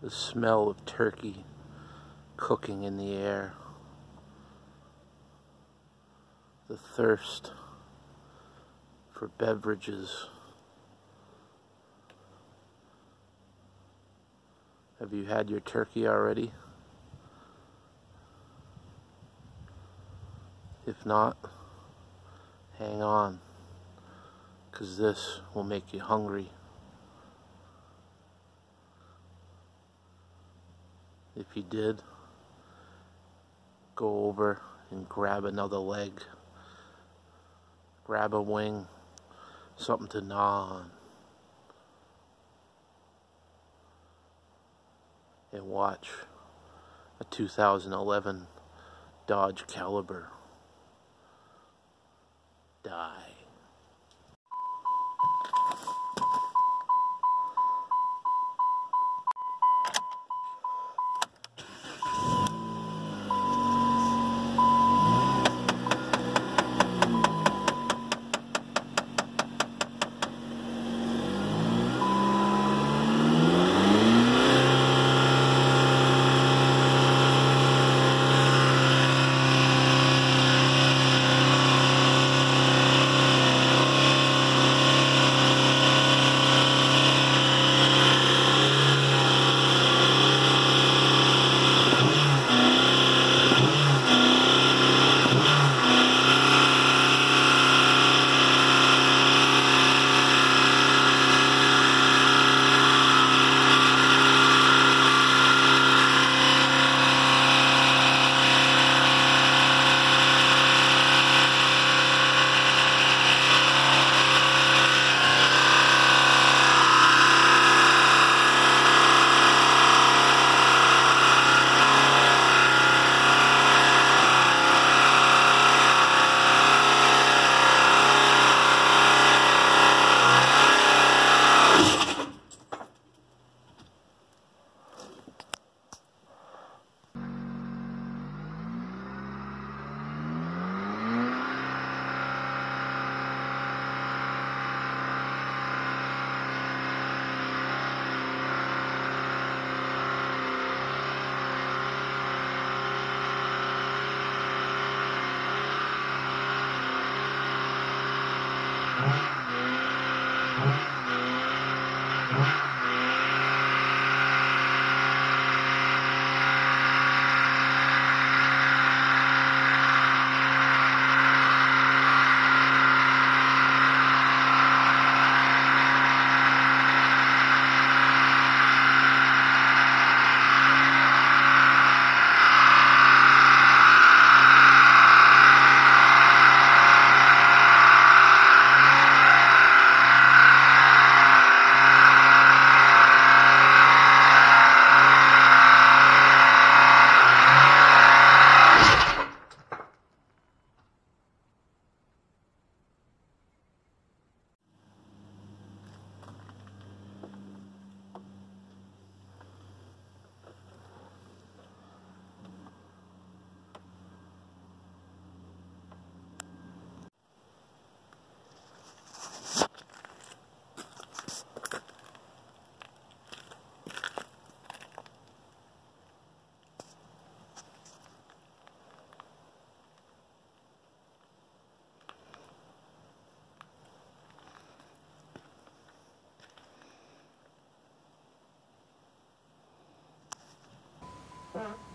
The smell of turkey cooking in the air. The thirst for beverages. Have you had your turkey already? If not, hang on, because this will make you hungry. If you did, go over and grab another leg, grab a wing, something to gnaw on. and watch a 2011 Dodge Caliber die. Uh-huh.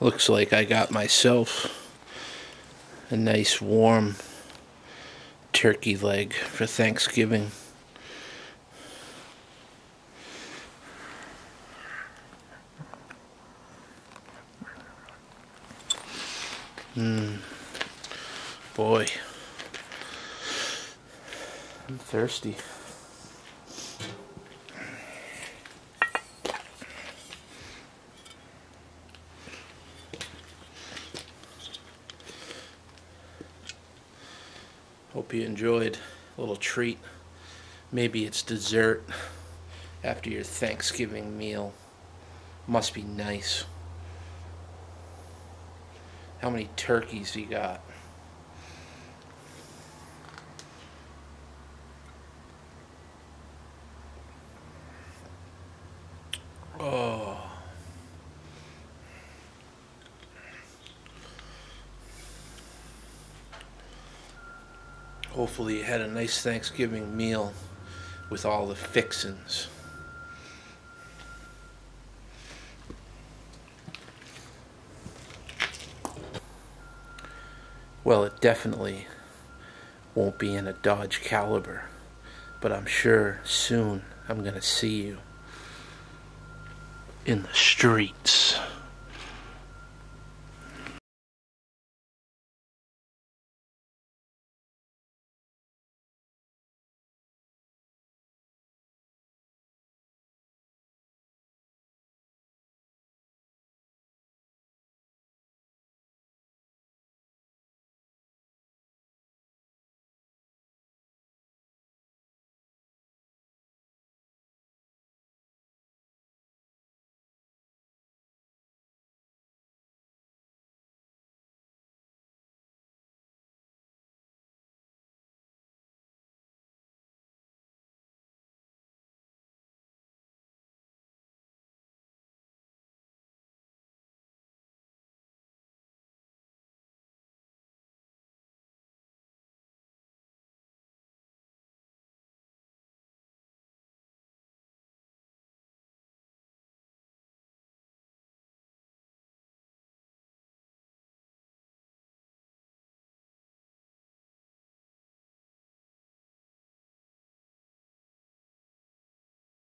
Looks like I got myself a nice warm turkey leg for Thanksgiving. Mmm. Boy. I'm thirsty. Hope you enjoyed a little treat. Maybe it's dessert after your Thanksgiving meal. Must be nice. How many turkeys you got? Hopefully you had a nice Thanksgiving meal with all the fixins. Well, it definitely won't be in a Dodge Caliber, but I'm sure soon I'm going to see you in the streets.